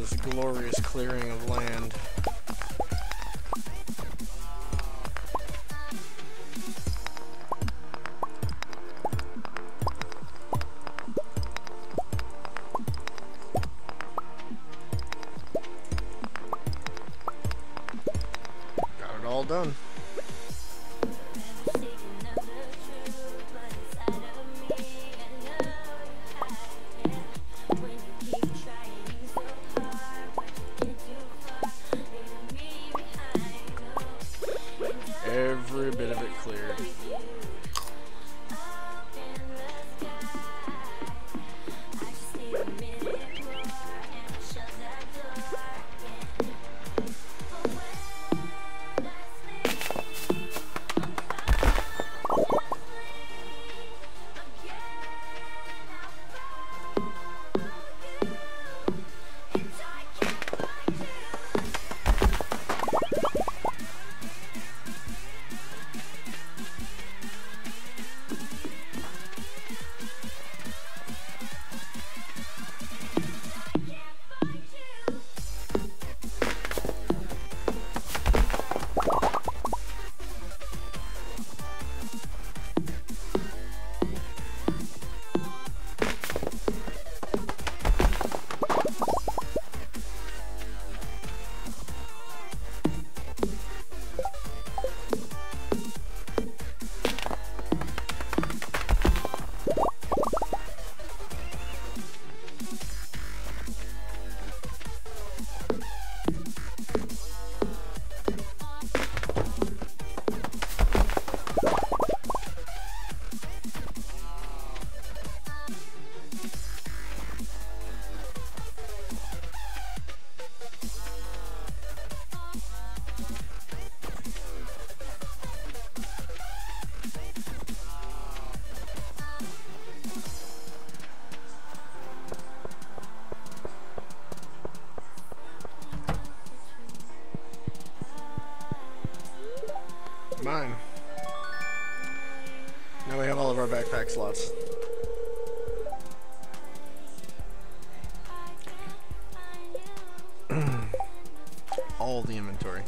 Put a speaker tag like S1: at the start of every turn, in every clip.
S1: this glorious clearing of land. Mine. Now we have all of our backpack slots. all the inventory.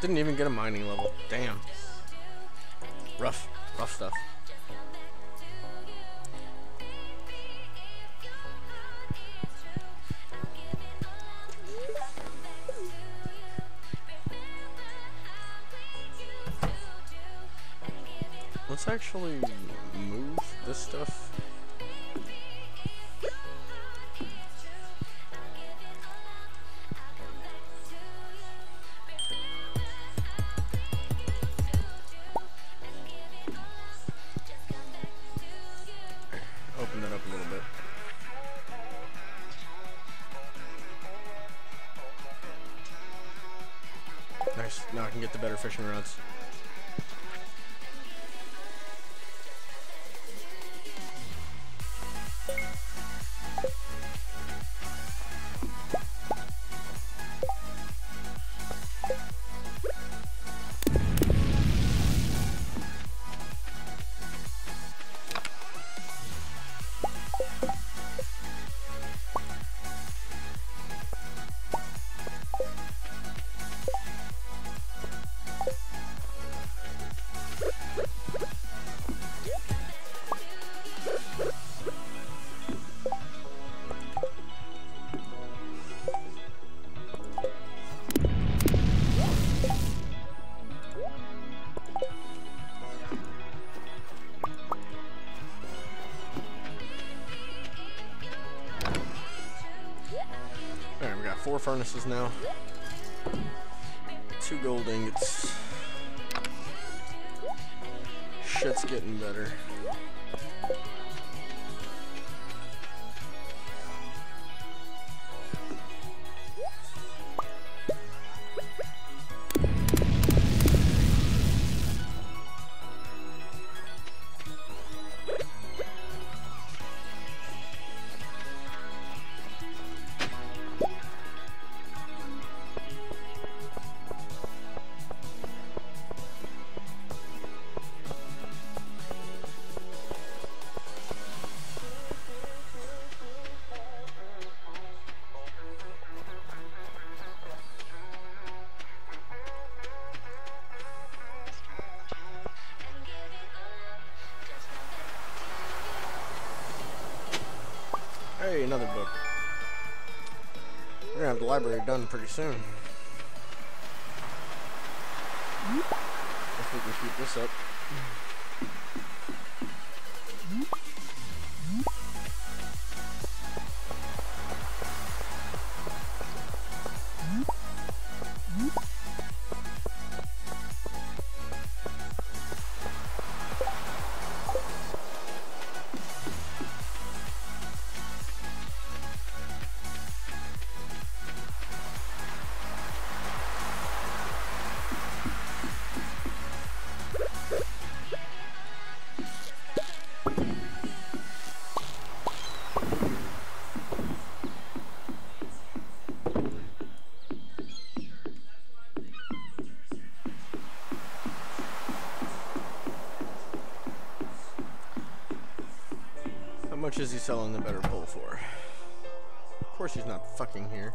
S1: Didn't even get a mining level. Damn. Rough, rough stuff. Let's actually move this stuff. Better fishing rods. Furnaces now. Two gold ingots. Shit's getting better. Another book. We're gonna have the library done pretty soon. If we can keep this up. Selling the better pull for? Of course he's not fucking here.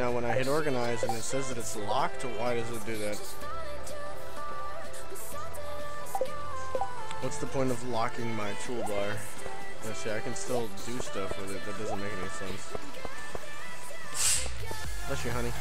S1: Now when I hit organize and it says that it's locked, why does it do that? What's the point of locking my toolbar? Yeah, see, I can still do stuff with it. That doesn't make any sense. Bless you, honey.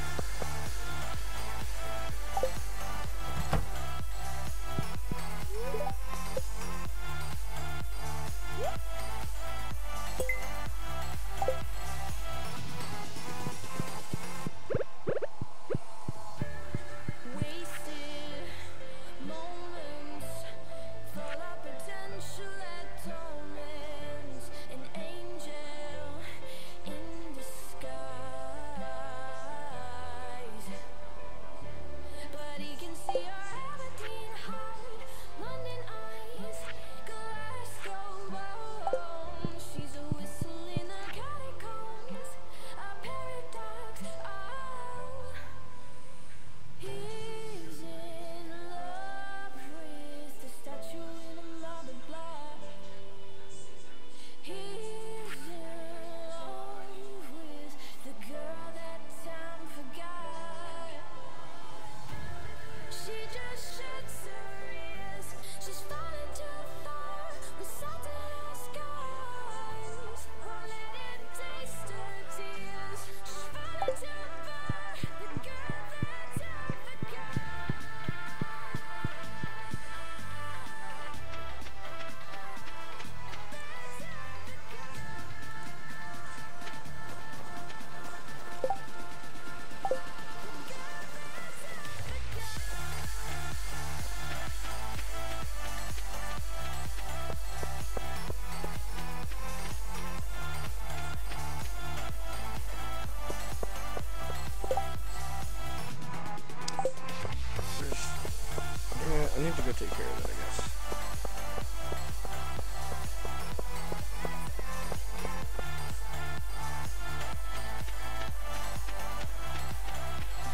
S1: go take care of that, I guess.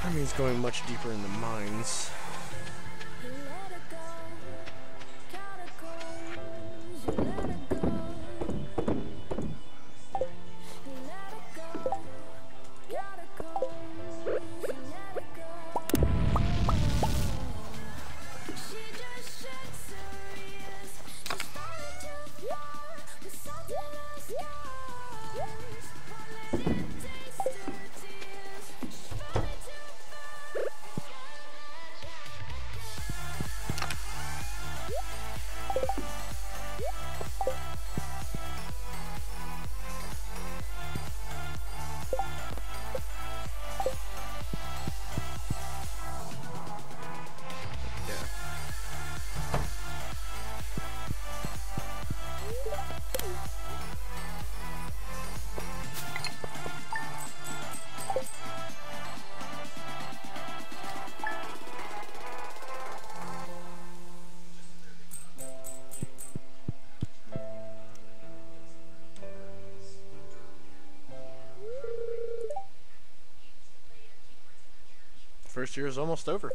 S1: That means going much deeper in the mines. First year is almost over.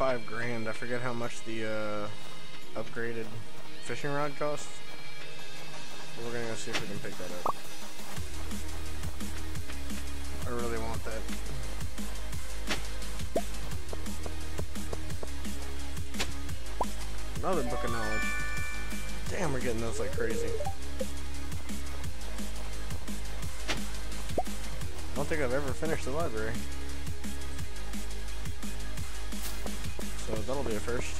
S1: Five grand. I forget how much the uh, upgraded fishing rod costs. But we're gonna go see if we can pick that up. I really want that. Another book of knowledge. Damn, we're getting those like crazy. I don't think I've ever finished the library. That'll be a first.